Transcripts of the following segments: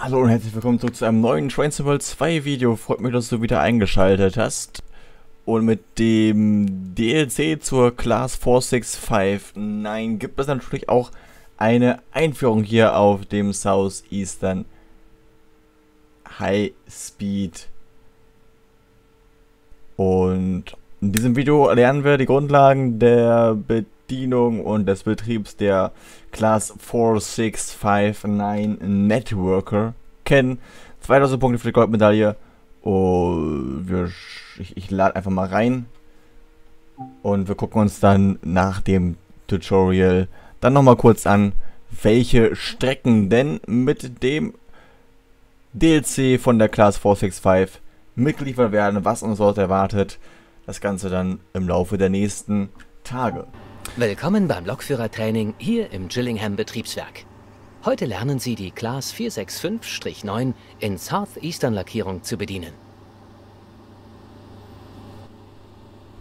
Hallo und herzlich willkommen zurück zu einem neuen Trains World 2 Video. Freut mich, dass du wieder eingeschaltet hast. Und mit dem DLC zur Class 4659 gibt es natürlich auch eine Einführung hier auf dem Southeastern High Speed. Und in diesem Video lernen wir die Grundlagen der Bedienung und des Betriebs der Class 4659 Networker kennen. 2000 Punkte für die Goldmedaille. Und wir, ich, ich lade einfach mal rein. Und wir gucken uns dann nach dem Tutorial dann nochmal kurz an, welche Strecken denn mit dem DLC von der Class 465 mitgeliefert werden, was uns dort erwartet. Das Ganze dann im Laufe der nächsten Tage. Willkommen beim Lokführertraining hier im Gillingham Betriebswerk. Heute lernen Sie die Class 465-9 in Southeastern Lackierung zu bedienen.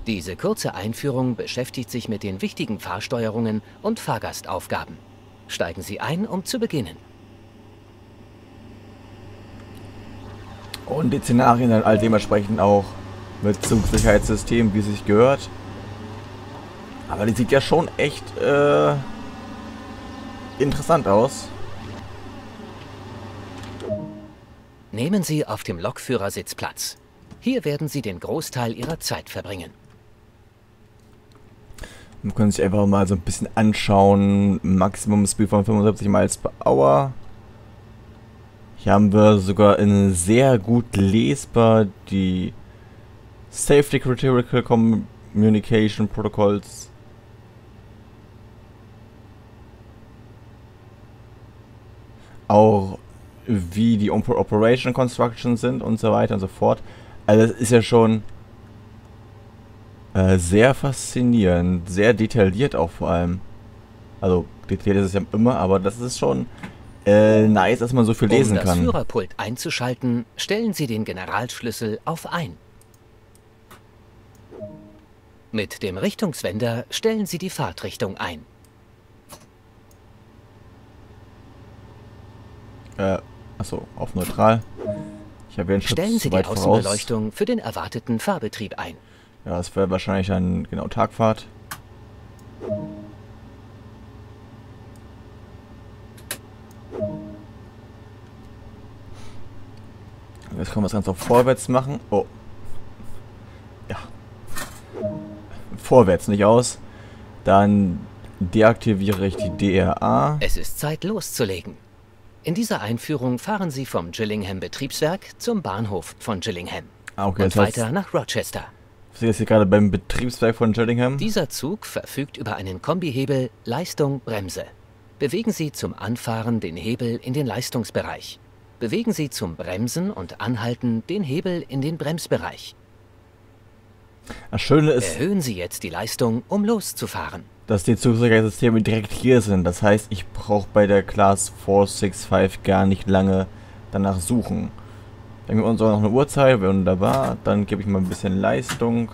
Diese kurze Einführung beschäftigt sich mit den wichtigen Fahrsteuerungen und Fahrgastaufgaben. Steigen Sie ein, um zu beginnen. Und die Szenarien dann all dementsprechend auch mit Zugsicherheitssystem, wie sich gehört. Aber die sieht ja schon echt äh, interessant aus. Nehmen Sie auf dem Lokführersitz Platz. Hier werden Sie den Großteil Ihrer Zeit verbringen. Wir können sich einfach mal so ein bisschen anschauen. Maximum Speed von 75 Miles per Hour. Hier haben wir sogar in sehr gut lesbar die Safety Critical Communication Protocols. Auch wie die Operation Construction sind und so weiter und so fort. Also das ist ja schon äh, sehr faszinierend, sehr detailliert auch vor allem. Also detailliert ist es ja immer, aber das ist schon äh, nice, dass man so viel lesen kann. Um das Führerpult einzuschalten, stellen Sie den Generalschlüssel auf Ein. Mit dem Richtungswender stellen Sie die Fahrtrichtung ein. Äh, achso, auf neutral. Ich habe einen Schritt Stellen Sie die Außenbeleuchtung voraus. für den erwarteten Fahrbetrieb ein. Ja, das wäre wahrscheinlich dann genau Tagfahrt. Jetzt können wir das Ganze auch vorwärts machen. Oh. Ja. Vorwärts, nicht aus. Dann deaktiviere ich die DRA. Es ist Zeit loszulegen. In dieser Einführung fahren Sie vom Gillingham Betriebswerk zum Bahnhof von Gillingham. Ah, okay, und das heißt, weiter nach Rochester. Ich sehe jetzt gerade beim Betriebswerk von Gillingham. Dieser Zug verfügt über einen Kombihebel Leistung Bremse. Bewegen Sie zum Anfahren den Hebel in den Leistungsbereich. Bewegen Sie zum Bremsen und Anhalten den Hebel in den Bremsbereich. Das Schöne ist... Erhöhen Sie jetzt die Leistung, um loszufahren. Dass die Zugsicherheitssysteme direkt hier sind. Das heißt, ich brauche bei der Class 465 gar nicht lange danach suchen. Dann geben wir uns auch noch eine Uhrzeit, wunderbar. Dann gebe ich mal ein bisschen Leistung.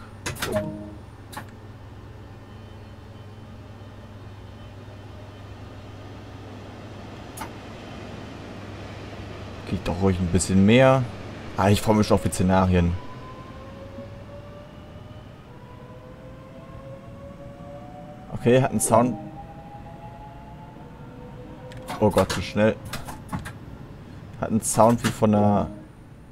Geht doch ruhig ein bisschen mehr. Ah, ich freue mich schon auf die Szenarien. Okay, hat einen Sound. Oh Gott, zu schnell. Hat einen Sound wie von einer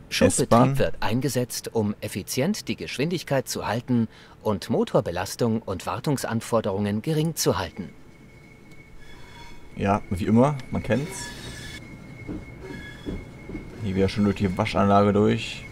Schubbetrieb wird eingesetzt, um effizient die Geschwindigkeit zu halten und Motorbelastung und Wartungsanforderungen gering zu halten. Ja, wie immer, man kennt's. Hier wieder schon durch die Waschanlage durch.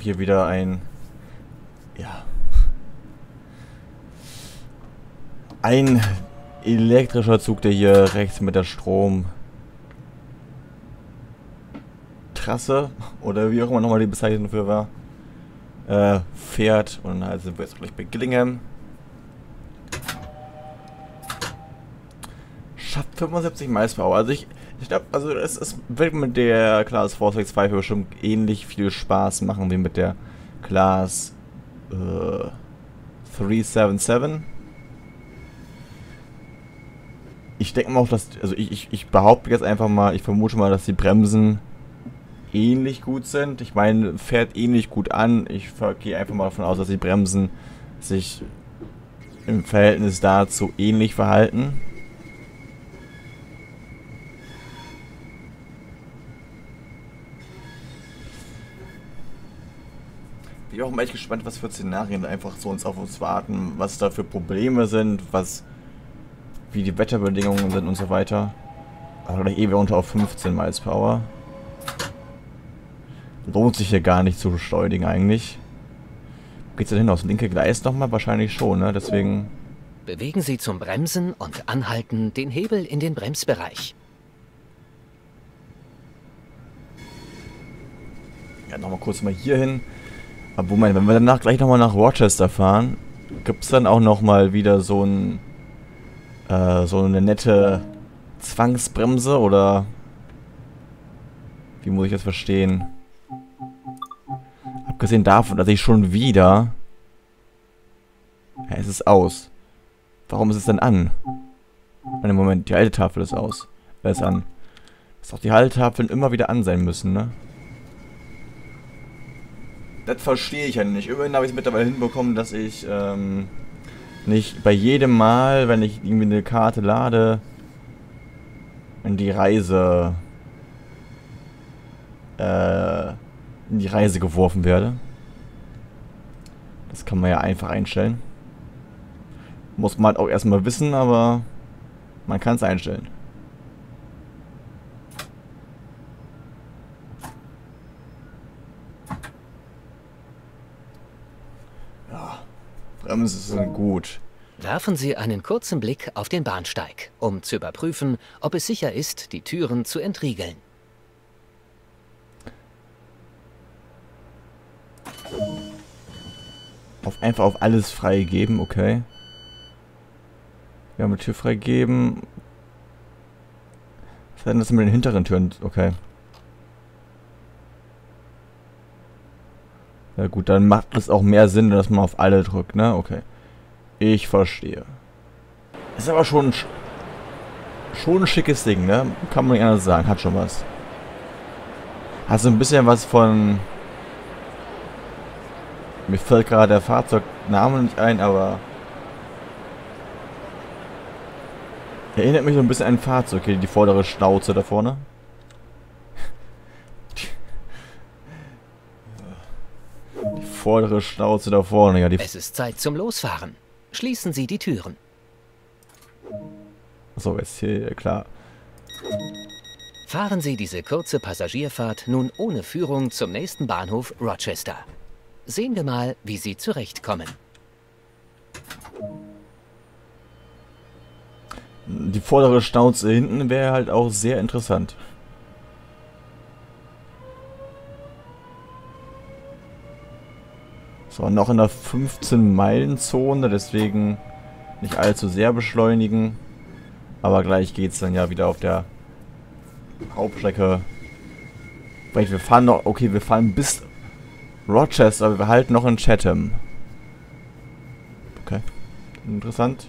Auch hier wieder ein... Ja. Ein elektrischer Zug, der hier rechts mit der Strom... Trasse oder wie auch immer nochmal die Bezeichnung dafür war, äh, fährt. Und dann sind wir jetzt gleich bei Gillingham. Schafft 75 Miles per Hour. Also ich, Ich glaube, also es, es wird mit der Class Force 2 schon ähnlich viel Spaß machen wie mit der Class äh, 377. Ich denke mal auch, dass, also ich, ich, ich behaupte jetzt einfach mal, ich vermute mal, dass die Bremsen ähnlich gut sind. Ich meine, fährt ähnlich gut an. Ich gehe einfach mal davon aus, dass die Bremsen sich im Verhältnis dazu ähnlich verhalten. Ich auch mal echt gespannt, was für Szenarien einfach so uns auf uns warten, was da für Probleme sind, was wie die Wetterbedingungen sind und so weiter. Aber gleich eh wieder unter auf 15 Miles per Hour. Lohnt sich hier gar nicht zu beschleunigen eigentlich. Geht's denn hin aufs linke Gleis nochmal? Wahrscheinlich schon, ne? Deswegen... Bewegen Sie zum Bremsen und Anhalten den Hebel in den Bremsbereich. Ja, nochmal kurz mal hier hin. Aber Moment, wenn wir danach gleich nochmal nach Rochester fahren, gibt es dann auch nochmal wieder so ein äh, so eine nette Zwangsbremse oder wie muss ich das verstehen? Abgesehen davon, dass ich schon wieder... Ja, es ist aus. Warum ist es denn an? Einen Moment, die alte Tafel ist aus. Er ist an. Dass auch die Haltetafeln immer wieder an sein müssen, ne? Das verstehe ich ja nicht. Immerhin habe ich es mittlerweile hinbekommen, dass ich ähm, nicht bei jedem Mal, wenn ich irgendwie eine Karte lade, in die Reise äh, in die Reise geworfen werde. Das kann man ja einfach einstellen. Muss man halt auch erstmal wissen, aber man kann es einstellen. Bremsen sind gut. Werfen Sie einen kurzen Blick auf den Bahnsteig, um zu überprüfen, ob es sicher ist, die Türen zu entriegeln. Auf, einfach auf alles freigeben, okay. Wir haben eine Tür freigeben. Was heißt denn das mit den hinteren Türen? Okay. Ja gut, dann macht es auch mehr Sinn, dass man auf alle drückt, ne? Okay. Ich verstehe. Ist aber schon, schon ein schickes Ding, ne? Kann man nicht anders sagen. Hat schon was. Hat so ein bisschen was von... Mir fällt gerade der Fahrzeugname nicht ein, aber... Erinnert mich so ein bisschen an ein Fahrzeug. Hier, die vordere Schnauze da vorne. Vordere Schnauze da vorne, ja. Die es ist Zeit zum Losfahren. Schließen Sie die Türen. So, jetzt hier, klar. Fahren Sie diese kurze Passagierfahrt nun ohne Führung zum nächsten Bahnhof Rochester. Sehen wir mal, wie Sie zurechtkommen. Die vordere Schnauze hinten wäre halt auch sehr interessant. So, noch in der 15-Meilen-Zone, deswegen nicht allzu sehr beschleunigen. Aber gleich geht es dann ja wieder auf der Hauptstrecke. Wir fahren noch, okay, wir fahren bis Rochester, aber wir halten noch in Chatham. Okay, interessant.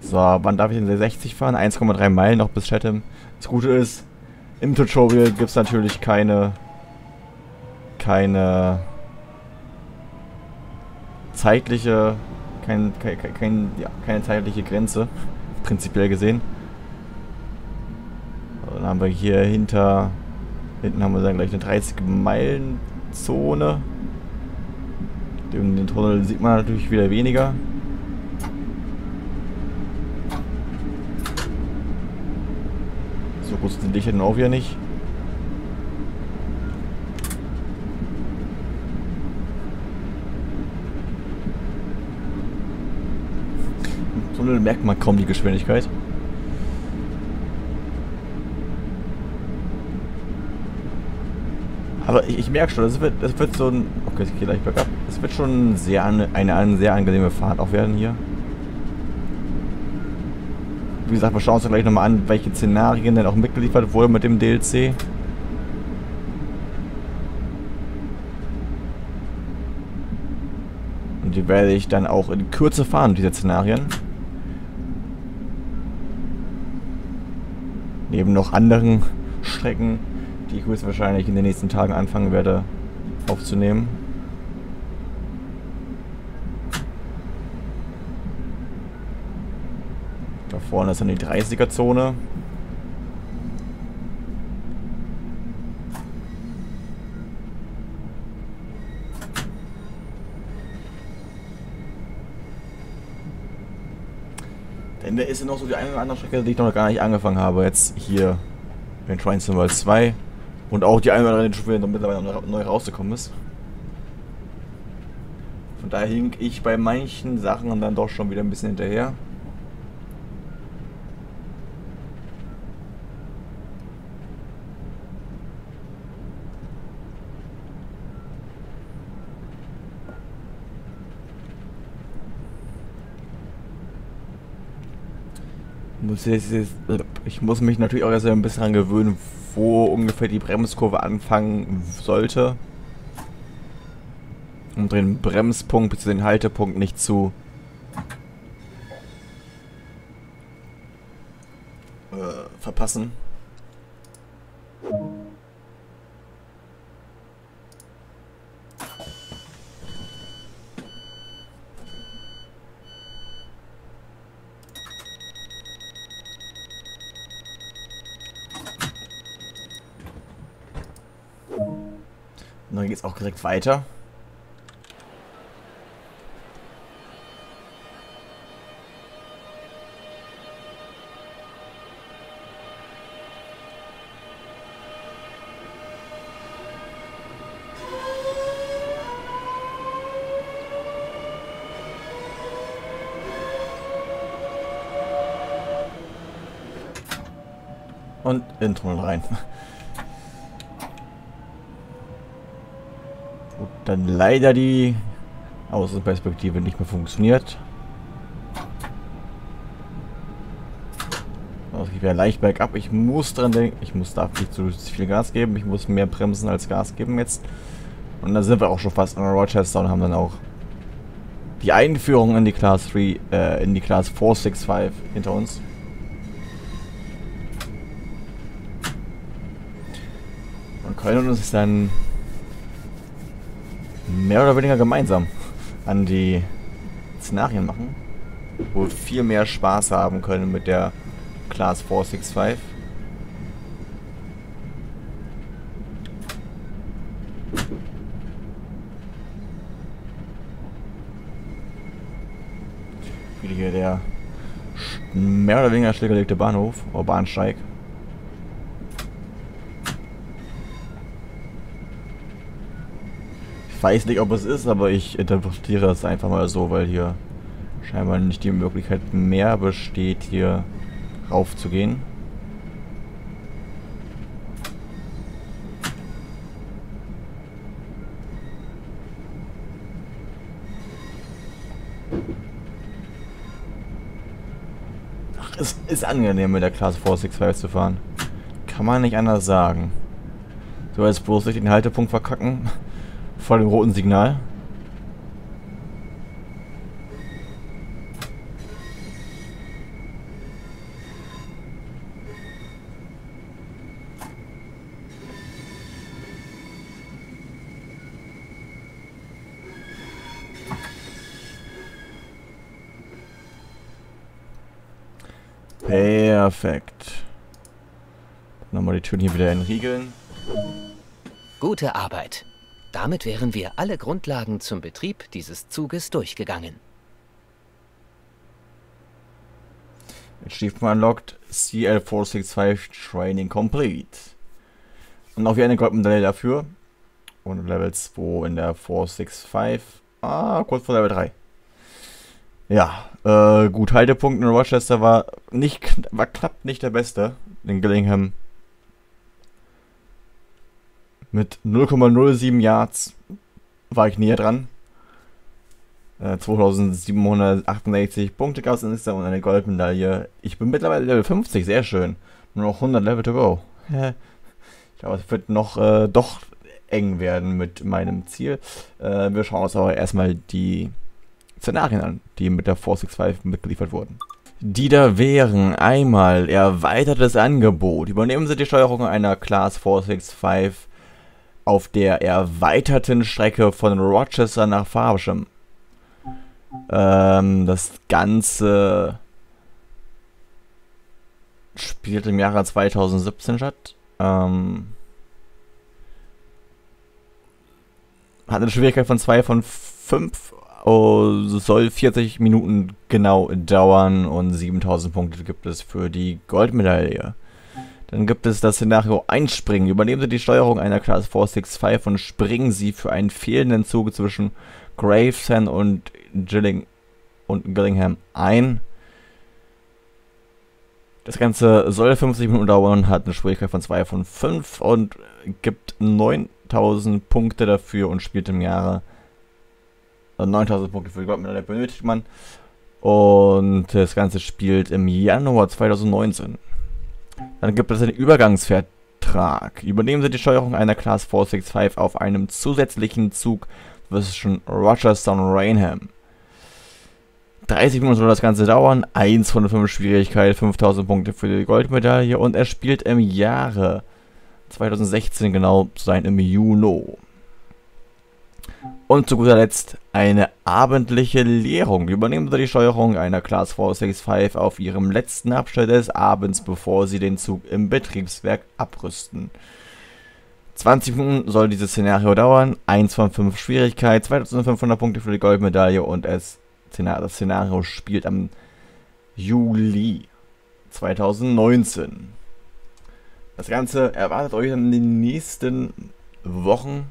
So, wann darf ich denn 60 fahren? 1,3 Meilen noch bis Chatham. Das Gute ist, im Tutorial gibt es natürlich keine keine zeitliche, kein, kein, kein, ja, keine zeitliche Grenze, prinzipiell gesehen. Also dann haben wir hier hinter, hinten haben wir dann gleich eine 30 Meilen Zone. Den, den Tunnel sieht man natürlich wieder weniger. So groß sind die Lichter auch wieder nicht. Tunnel merkt man kaum die Geschwindigkeit. Aber ich, ich merke schon, das wird, das wird so ein... Okay, ich gehe gleich bergab. Es wird schon sehr eine, eine, sehr angenehme Fahrt auch werden hier. wie gesagt, wir schauen uns gleich nochmal an, welche Szenarien denn auch mitgeliefert wurden mit dem DLC. Und die werde ich dann auch in Kürze fahren, diese Szenarien. Neben noch anderen Strecken, die ich höchstwahrscheinlich in den nächsten Tagen anfangen werde aufzunehmen. Da vorne ist dann die 30er-Zone. Denn da ist ja noch so die eine oder andere Strecke, die ich noch gar nicht angefangen habe. Jetzt hier in Trains World 2. Und auch die eine oder andere, die schon wieder mittlerweile neu rausgekommen ist. Von daher hink ich bei manchen Sachen dann doch schon wieder ein bisschen hinterher. Muss jetzt, ich muss mich natürlich auch erst ein bisschen daran gewöhnen, wo ungefähr die Bremskurve anfangen sollte. Um den Bremspunkt bzw. den Haltepunkt nicht zu äh, verpassen. Und dann geht es auch direkt weiter. Und in den Tunnel rein. Dann leider die Außenperspektive nicht mehr funktioniert. Also ich wäre leicht bergab. Ich muss dran denken. Ich muss darf nicht zu viel Gas geben. Ich muss mehr bremsen als Gas geben jetzt. Und dann sind wir auch schon fast an Rochester und haben dann auch die Einführung in die Class 3, äh, in die Class 465 hinter uns. Und können uns dann mehr oder weniger gemeinsam an die Szenarien machen, wo wir viel mehr Spaß haben können mit der Class 465. Wieder hier der mehr oder weniger stillgelegte Bahnhof oder Bahnsteig. Weiß nicht, ob es ist, aber ich interpretiere es einfach mal so, weil hier scheinbar nicht die Möglichkeit mehr besteht, hier raufzugehen. Ach, es ist angenehm mit der Class 465 zu fahren. Kann man nicht anders sagen. So, jetzt bloß durch den Haltepunkt verkacken vor dem roten Signal. Perfekt. Nochmal die Türen hier wieder entriegeln. Gute Arbeit. Damit wären wir alle Grundlagen zum Betrieb dieses Zuges durchgegangen. Achievement unlocked, CL465 Training complete. Und auch wieder eine Goldmedaille dafür. Und Level 2 in der 465. Ah, kurz vor Level 3. Ja, äh, gut, Haltepunkt in Rochester war nicht, war knapp nicht der beste. In Gillingham mit 0,07 Yards war ich näher dran. Äh, 2768 Punkte gab es in Instagram und eine Goldmedaille. Ich bin mittlerweile Level 50, sehr schön. Nur noch 100 Level to go. ich glaube, es wird noch äh, doch eng werden mit meinem Ziel. Äh, wir schauen uns aber erstmal die Szenarien an, die mit der 465 mitgeliefert wurden. Die da wären einmal erweitertes Angebot. Übernehmen Sie die Steuerung einer Class 465 auf der erweiterten Strecke von Rochester nach Faversham. Ähm, das Ganze spielt im Jahre 2017 statt. Ähm, hat eine Schwierigkeit von 2 von 5. Oh, soll 40 Minuten genau dauern und 7000 Punkte gibt es für die Goldmedaille. Dann gibt es das Szenario Einspringen. Übernehmen Sie die Steuerung einer Class 465 und springen Sie für einen fehlenden Zug zwischen Gravesend und Gilling und Gillingham ein. Das Ganze soll 50 Minuten dauern, hat eine Schwierigkeit von 2 von 5 und gibt 9000 Punkte dafür und spielt im Jahre 9000 Punkte für die Goldmedaille benötigt man. Und das Ganze spielt im Januar 2019. Dann gibt es einen Übergangsvertrag. Übernehmen Sie die Steuerung einer Class 465 auf einem zusätzlichen Zug zwischen Rochester und Rainham. 30 Minuten soll das Ganze dauern, 1 von 5 Schwierigkeit, 5000 Punkte für die Goldmedaille und er spielt im Jahre 2016 genau sein im Juni. Und zu guter Letzt eine abendliche Leerung. Übernehmen Sie die Steuerung einer Class 465 auf Ihrem letzten Abschnitt des Abends, bevor Sie den Zug im Betriebswerk abrüsten. 20 Minuten soll dieses Szenario dauern, 1 von 5 Schwierigkeit, 2500 Punkte für die Goldmedaille und es, das Szenario spielt am Juli 2019. Das Ganze erwartet euch in den nächsten Wochen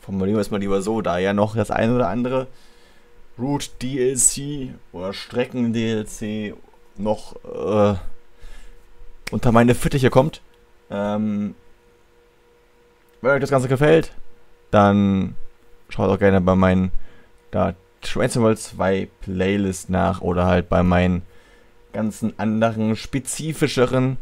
formulieren wir es mal lieber so, da ja noch das eine oder andere Root DLC oder Strecken DLC noch äh, unter meine Fittiche kommt. Ähm, wenn euch das Ganze gefällt, dann schaut auch gerne bei meinen da Trainable 2 Playlist nach oder halt bei meinen ganzen anderen spezifischeren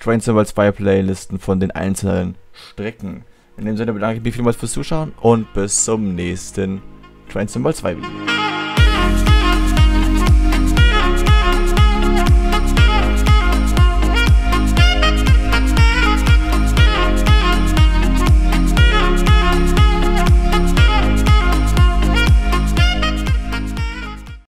Trainable 2 Playlisten von den einzelnen Strecken. In dem Sinne bedanke ich mich vielmals fürs Zuschauen und bis zum nächsten Train Symbol 2 Video.